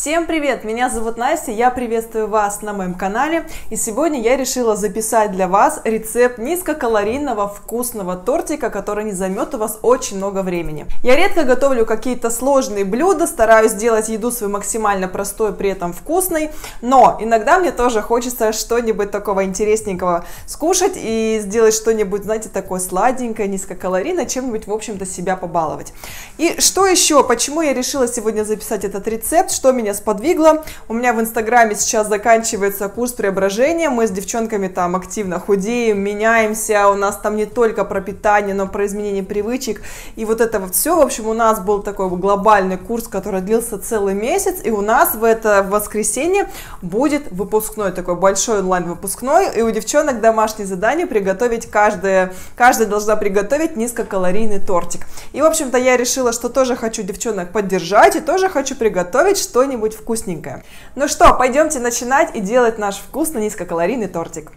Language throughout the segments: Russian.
Всем привет! Меня зовут Настя, я приветствую вас на моем канале. И сегодня я решила записать для вас рецепт низкокалорийного вкусного тортика, который не займет у вас очень много времени. Я редко готовлю какие-то сложные блюда, стараюсь сделать еду свою максимально простой, при этом вкусной, но иногда мне тоже хочется что-нибудь такого интересненького скушать и сделать что-нибудь, знаете, такое сладенькое, низкокалорийное, чем-нибудь, в общем-то, себя побаловать. И что еще? Почему я решила сегодня записать этот рецепт? Что меня сподвигло. У меня в Инстаграме сейчас заканчивается курс преображения. Мы с девчонками там активно худеем, меняемся. У нас там не только про питание, но про изменение привычек. И вот это вот все. В общем, у нас был такой глобальный курс, который длился целый месяц. И у нас в это воскресенье будет выпускной, такой большой онлайн-выпускной. И у девчонок домашнее задание приготовить каждая, каждая должна приготовить низкокалорийный тортик. И, в общем-то, я решила, что тоже хочу девчонок поддержать и тоже хочу приготовить что что-нибудь вкусненькое. Ну что, пойдемте начинать и делать наш вкусный низкокалорийный тортик.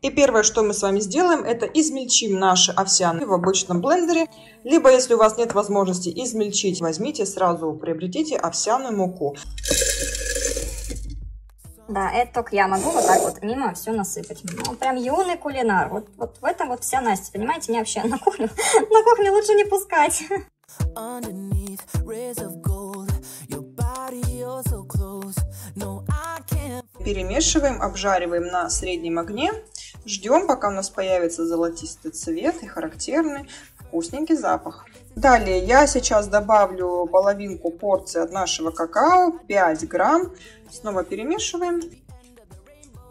И первое, что мы с вами сделаем, это измельчим наши овсяные в обычном блендере. Либо, если у вас нет возможности измельчить, возьмите сразу, приобретите овсяную муку. Да, это только я могу вот так вот мимо все насыпать. Ну, прям юный кулинар. Вот, вот в этом вот вся Настя, понимаете? Меня вообще на кухню, на кухню лучше не пускать. Перемешиваем, обжариваем на среднем огне. Ждем, пока у нас появится золотистый цвет и характерный вкусненький запах. Далее я сейчас добавлю половинку порции от нашего какао, 5 грамм. Снова перемешиваем.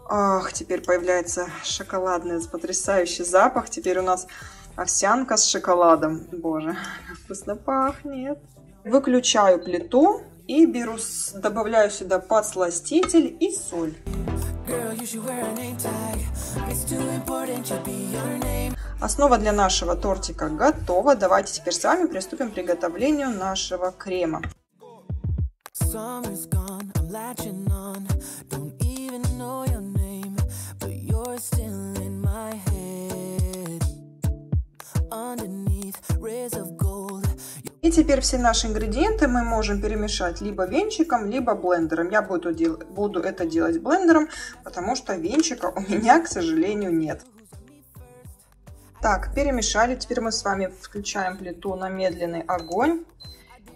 Ах, теперь появляется шоколадный потрясающий запах. Теперь у нас овсянка с шоколадом. Боже, как вкусно пахнет. Выключаю плиту и беру, добавляю сюда подсластитель и соль. Основа для нашего тортика готова. Давайте теперь с вами приступим к приготовлению нашего крема. И теперь все наши ингредиенты мы можем перемешать либо венчиком, либо блендером. Я буду, дел буду это делать блендером, потому что венчика у меня, к сожалению, нет. Так, перемешали. Теперь мы с вами включаем плиту на медленный огонь.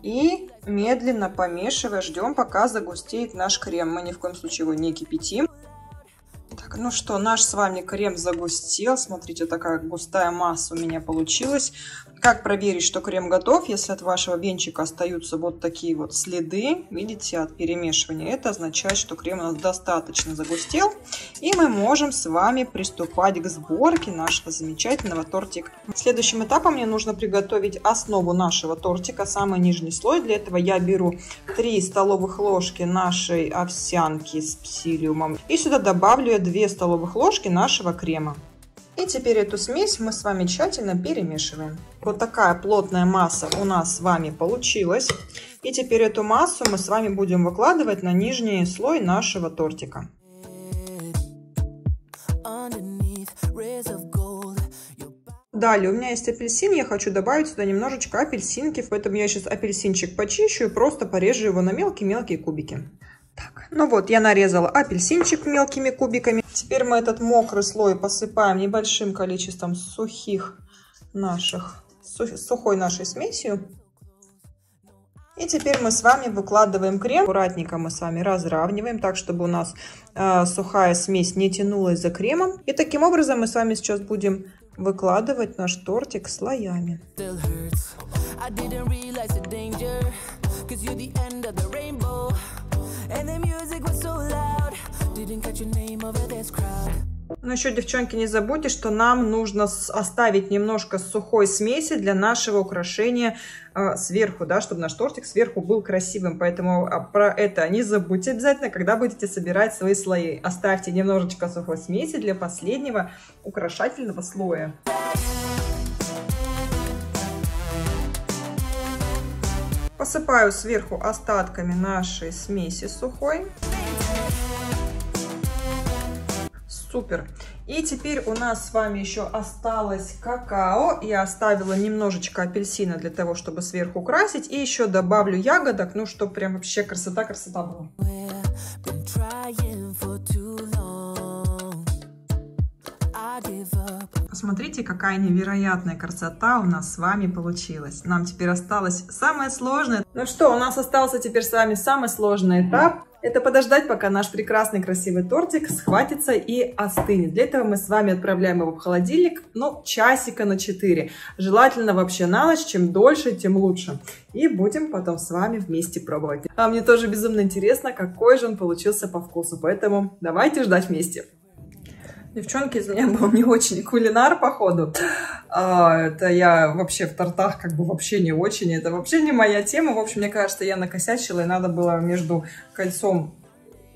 И медленно помешивая, ждем, пока загустеет наш крем. Мы ни в коем случае его не кипятим. Так, ну что, наш с вами крем загустел. Смотрите, такая густая масса у меня получилась. Как проверить, что крем готов, если от вашего венчика остаются вот такие вот следы, видите, от перемешивания? Это означает, что крем у нас достаточно загустел. И мы можем с вами приступать к сборке нашего замечательного тортика. Следующим этапом мне нужно приготовить основу нашего тортика, самый нижний слой. Для этого я беру 3 столовых ложки нашей овсянки с псилиумом. И сюда добавлю 2 столовых ложки нашего крема. И теперь эту смесь мы с вами тщательно перемешиваем. Вот такая плотная масса у нас с вами получилась. И теперь эту массу мы с вами будем выкладывать на нижний слой нашего тортика. Далее у меня есть апельсин, я хочу добавить сюда немножечко апельсинки, поэтому я сейчас апельсинчик почищу и просто порежу его на мелкие-мелкие кубики. Ну вот, я нарезала апельсинчик мелкими кубиками. Теперь мы этот мокрый слой посыпаем небольшим количеством сухих наших, сухой нашей смесью. И теперь мы с вами выкладываем крем. Аккуратненько мы с вами разравниваем, так, чтобы у нас э, сухая смесь не тянулась за кремом. И таким образом мы с вами сейчас будем выкладывать наш тортик слоями. Но еще, девчонки, не забудьте, что нам нужно оставить немножко сухой смеси для нашего украшения э, сверху, да, чтобы наш тортик сверху был красивым. Поэтому а, про это не забудьте обязательно, когда будете собирать свои слои. Оставьте немножечко сухой смеси для последнего украшательного слоя. Посыпаю сверху остатками нашей смеси сухой. Супер. И теперь у нас с вами еще осталось какао. Я оставила немножечко апельсина для того, чтобы сверху красить. И еще добавлю ягодок, ну, чтобы прям вообще красота-красота была. Посмотрите, какая невероятная красота у нас с вами получилась. Нам теперь осталось самое сложное. Ну что, у нас остался теперь с вами самый сложный этап. Это подождать, пока наш прекрасный красивый тортик схватится и остынет. Для этого мы с вами отправляем его в холодильник, ну, часика на 4. Желательно вообще на ночь, чем дольше, тем лучше. И будем потом с вами вместе пробовать. А мне тоже безумно интересно, какой же он получился по вкусу, поэтому давайте ждать вместе. Девчонки, из меня был не очень кулинар, походу. А, это я вообще в тортах как бы вообще не очень. Это вообще не моя тема. В общем, мне кажется, я накосячила, и надо было между кольцом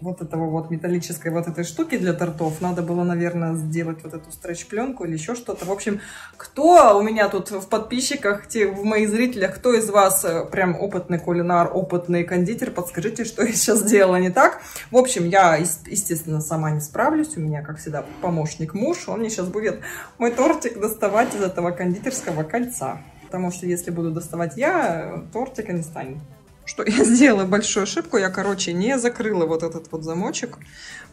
вот этого вот металлической вот этой штуки для тортов. Надо было, наверное, сделать вот эту стретч-пленку или еще что-то. В общем, кто у меня тут в подписчиках, те, в моих зрителях, кто из вас э, прям опытный кулинар, опытный кондитер, подскажите, что я сейчас сделала не так. В общем, я, естественно, сама не справлюсь. У меня, как всегда, помощник муж. Он мне сейчас будет мой тортик доставать из этого кондитерского кольца. Потому что если буду доставать я, тортика не станет что я сделала большую ошибку. Я, короче, не закрыла вот этот вот замочек.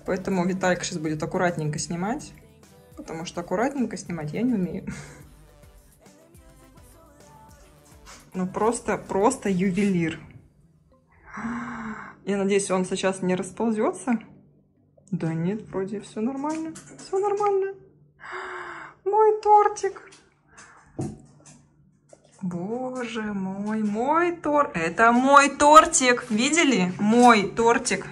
Поэтому Виталик сейчас будет аккуратненько снимать. Потому что аккуратненько снимать я не умею. Ну, просто, просто ювелир. Я надеюсь, он сейчас не расползется. Да нет, вроде все нормально. Все нормально. Мой тортик. Боже мой, мой торт. Это мой тортик. Видели? Мой тортик.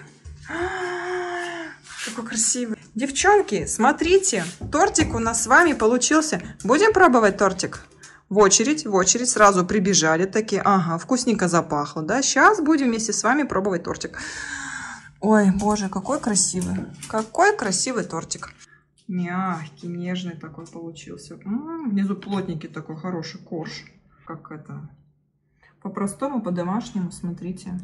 Какой красивый. Девчонки, смотрите. Тортик у нас с вами получился. Будем пробовать тортик? В очередь, в очередь сразу прибежали такие. Ага, вкусненько запахло, да? Сейчас будем вместе с вами пробовать тортик. Ой, боже, какой красивый. Какой красивый тортик. Мягкий, нежный такой получился. М -м, внизу плотненький такой хороший корж как это, по-простому, по-домашнему, смотрите.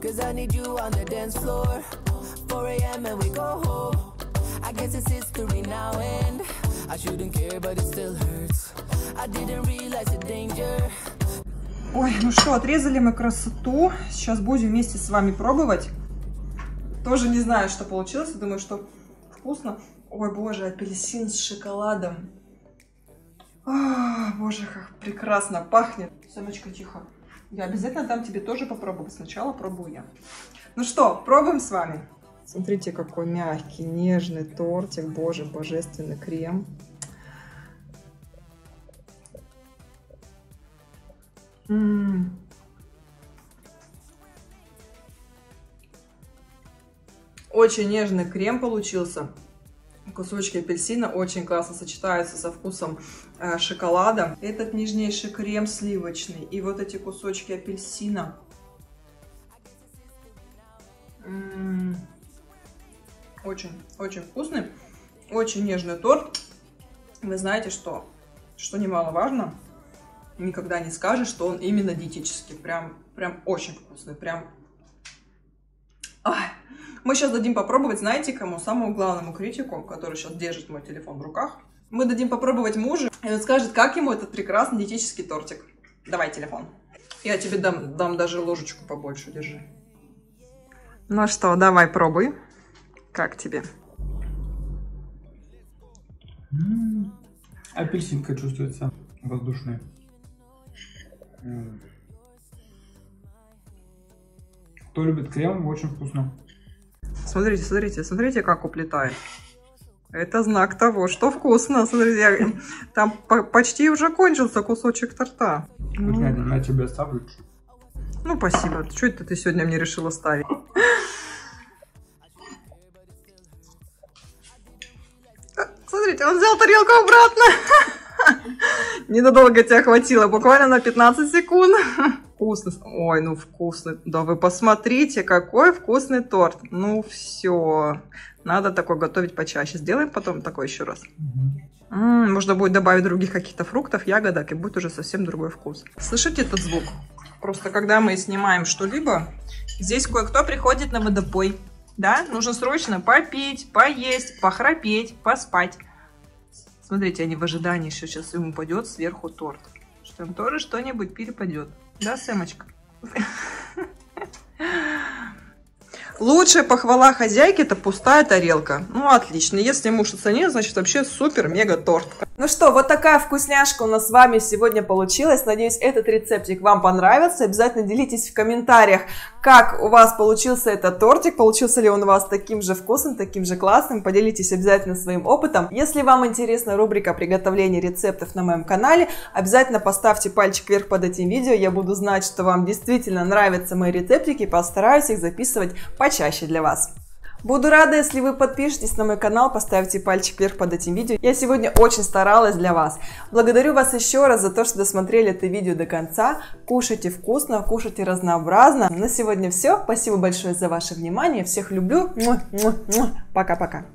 Cause I need you on the dance floor 4 a.m. and we go home I guess it's history now and I shouldn't care but it still hurts I didn't realize the danger Ой, ну что, отрезали мы красоту. Сейчас будем вместе с вами пробовать. Тоже не знаю, что получилось. Думаю, что вкусно. Ой, боже, апельсин с шоколадом. А, боже, как прекрасно пахнет. Самочка, тихо. Я обязательно дам тебе тоже попробовать. Сначала пробую я. Ну что, пробуем с вами. Смотрите, какой мягкий, нежный тортик. Боже, божественный крем. Очень нежный крем получился. Кусочки апельсина очень классно сочетаются со вкусом э, шоколада. Этот нежнейший крем сливочный и вот эти кусочки апельсина. Очень, очень вкусный. Очень нежный торт. Вы знаете, что, что немаловажно, никогда не скажешь, что он именно диетический. Прям, прям очень вкусный. Прям... Ай. Мы сейчас дадим попробовать, знаете, кому? Самому главному критику, который сейчас держит мой телефон в руках. Мы дадим попробовать мужу, и он скажет, как ему этот прекрасный диетический тортик. Давай телефон. Я тебе дам, дам даже ложечку побольше, держи. Ну что, давай пробуй. Как тебе? Апельсинка чувствуется воздушная. Кто любит крем, очень вкусно. Смотрите, смотрите, смотрите, как уплетает. Это знак того, что вкусно. Смотрите, там по почти уже кончился кусочек торта. Ну, я тебе оставлю. Ну, спасибо. Что это ты сегодня мне решила ставить? Смотрите, он взял тарелку обратно. Ненадолго тебя хватило, буквально на 15 секунд. Вкусно. Ой, ну вкусно. Да вы посмотрите, какой вкусный торт. Ну все. Надо такой готовить почаще. Сделаем потом такой еще раз. М-м, можно будет добавить других каких-то фруктов, ягодок, и будет уже совсем другой вкус. Слышите этот звук? Просто когда мы снимаем что-либо, здесь кое-кто приходит на водопой. Да, нужно срочно попить, поесть, похрапеть, поспать. Смотрите, они в ожидании, что сейчас им упадет сверху торт. Что им тоже что-нибудь перепадет. Да, Сэмочка? Лучшая похвала хозяйки – это пустая тарелка. Ну, отлично. Если муж оценил, значит, вообще супер-мега-торт. Ну что, вот такая вкусняшка у нас с вами сегодня получилась. Надеюсь, этот рецептик вам понравился. Обязательно делитесь в комментариях, как у вас получился этот тортик. Получился ли он у вас таким же вкусным, таким же классным. Поделитесь обязательно своим опытом. Если вам интересна рубрика приготовления рецептов на моем канале, обязательно поставьте пальчик вверх под этим видео. Я буду знать, что вам действительно нравятся мои рецептики. Постараюсь их записывать почаще для вас. Буду рада, если вы подпишетесь на мой канал, поставите пальчик вверх под этим видео. Я сегодня очень старалась для вас. Благодарю вас еще раз за то, что досмотрели это видео до конца. Кушайте вкусно, кушайте разнообразно. На сегодня все. Спасибо большое за ваше внимание. Всех люблю. Пока-пока.